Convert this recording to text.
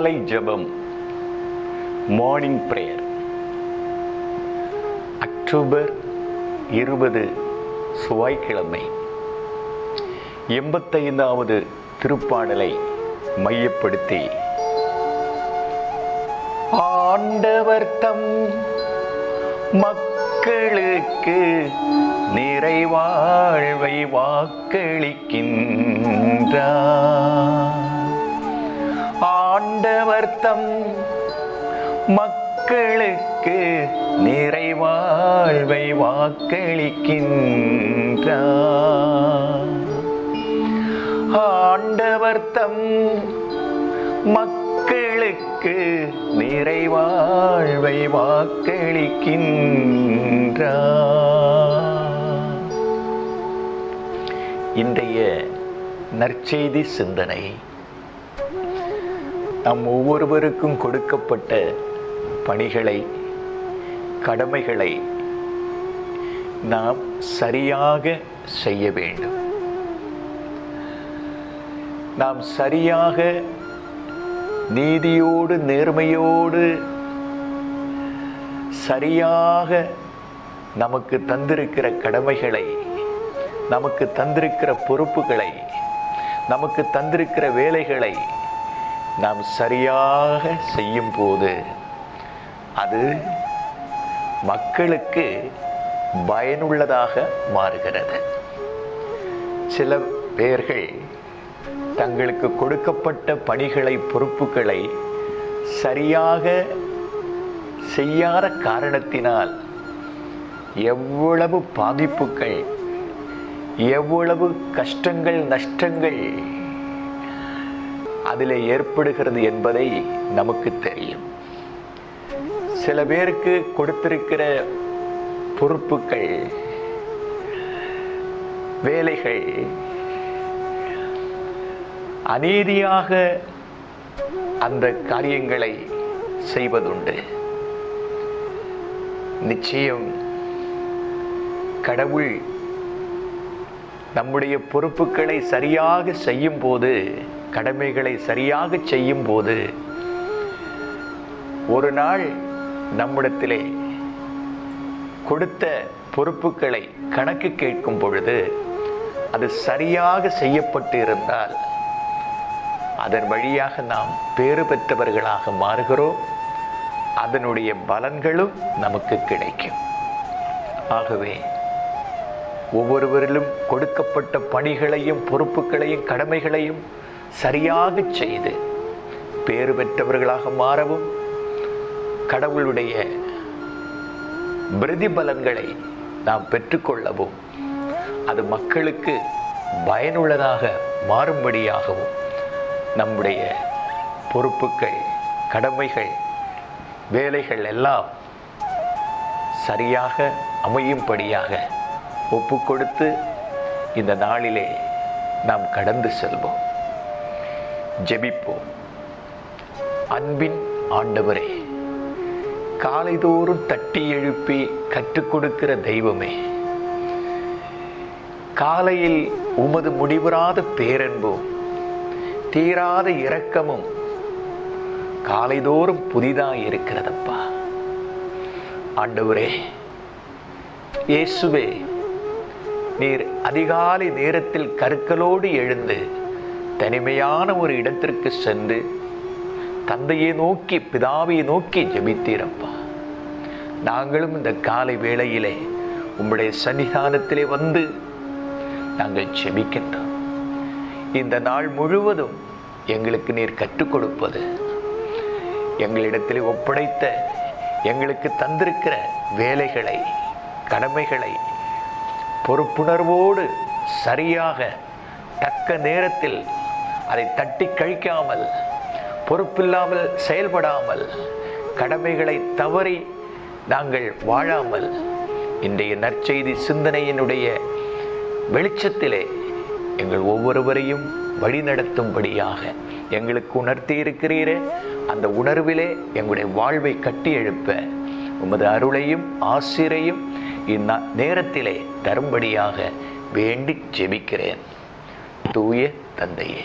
காலை ஜெபம் morning prayer October இருபது செவ்வாய்க்கிழமை. எண்பத்தைந்தாவது திருப்பாடலை மையப்படுத்தி. ஆண்டவர் தம் மக்களுக்கு நிறைவாழ்வை வாக்களிக்கின்றார். ஆண்டவர் மக்களுக்கு நிறைவாழ்வை வாக்களிக்கின்றார். ஆண்டவர் தம் மக்களுக்கு நிறைவாழ்வை வாக்களிக்கின்றார். இன்றைய நற்செய்தி சிந்தனை நம் ஒவ்வொருவருக்கும் கொடுக்கப்பட்ட பணிகளை கடமைகளை நாம் சரியாக செய்ய வேண்டும். நாம் சரியாக நீதியோடு நேர்மையோடு சரியாக நமக்கு தந்திருக்கிற கடமைகளை நமக்கு தந்திருக்கிற பொறுப்புகளை நமக்கு தந்திருக்கிற வேலைகளை நாம் சரியாக செய்யும் போது அது மக்களுக்கு பயனுள்ளதாக மாறுகிறது. சில பேர்கள் தங்களுக்கு கொடுக்கப்பட்ட பணிகளை பொறுப்புகளை சரியாக செய்யாத காரணத்தினால் எவ்வளவு பாதிப்புகள் எவ்வளவு கஷ்டங்கள் நஷ்டங்கள் அதில் ஏற்படுகிறது என்பதை நமக்கு தெரியும். சில பேருக்கு கொடுத்திருக்கிற பொறுப்புகள் வேலைகள் அநீதியாக அந்த காரியங்களை செய்வதுண்டு. நிச்சயம் கடவுள் நம்முடைய பொறுப்புகளை சரியாக செய்யும் போது கடமைகளை சரியாக செய்யும் போது ஒரு நாள் நம்மிடத்திலே கொடுத்த பொறுப்புகளை கணக்கு கேட்கும் பொழுது அது சரியாக செய்யப்பட்டு இருந்தால் அதன் வழியாக நாம் பேறு பெற்றவர்களாக மாறுகிறோம். அதனுடைய பலன்களும் நமக்கு கிடைக்கும். ஆகவே ஒவ்வொருவரிலும் கொடுக்கப்பட்ட பணிகளையும் பொறுப்புகளையும் கடமைகளையும் சரியாக செய்து பேறு பெற்றவர்களாக மாறவும் கடவுளுடைய பிரதிபலன்களை நாம் பெற்றுக்கொள்ளவும் அது மக்களுக்கு பயனுள்ளதாக மாறும்படியாகவும் நம்முடைய பொறுப்புகள் கடமைகள் வேலைகள் எல்லாம் சரியாக அமையும்படியாக ஒப்பு கொடுத்து இந்த நாளிலே நாம் கடந்து செல்வோம். ஜெபிப்போம். அன்பின் ஆண்டவரே காலைதோறும் தட்டி எழுப்பி கற்றுக் கொடுக்கிற தெய்வமே காலையில் உமது முடிவுறாத பேரன்பும் தீராத இரக்கமும் காலைதோறும் புதிதாக இருக்கிறதப்பா. ஆண்டவரே இயேசுவே நீர் அதிகாலை நேரத்தில் கருக்களோடு எழுந்து தனிமையான ஒரு இடத்திற்கு சென்று தந்தையை நோக்கி பிதாவை நோக்கி ஜெபித்தீரப்பா. நாங்களும் இந்த காலை வேளையிலே உம்முடைய சன்னிதானத்திலே வந்து நாங்கள் ஜெபிக்கின்றோம் இந்த நாள் முழுவதும் எங்களுக்கு நீர் கற்றுக் கொடுப்பது. எங்களிடத்தில் ஒப்படைத்த எங்களுக்கு தந்திருக்கிற வேலைகளை கடமைகளை பொறுப்புணர்வோடு சரியாக தக்க நேரத்தில் அதை தட்டி கழிக்காமல் பொறுப்பில்லாமல் செயல்படாமல் கடமைகளை தவறி நாங்கள் வாழாமல் இன்றைய நற்செய்தி சிந்தனையினுடைய வெளிச்சத்திலே எங்கள் ஒவ்வொருவரையும் வழிநடத்தும்படியாக எங்களுக்கு உணர்த்தி இருக்கிறீரே அந்த உணர்விலே எங்களுடைய வாழ்வை கட்டி எழுப்ப உமது அருளையும் ஆசிரையும் இந்ந நேரத்திலே தரும்படியாக வேண்டி ஜெபிக்கிறேன் தூய தந்தையே.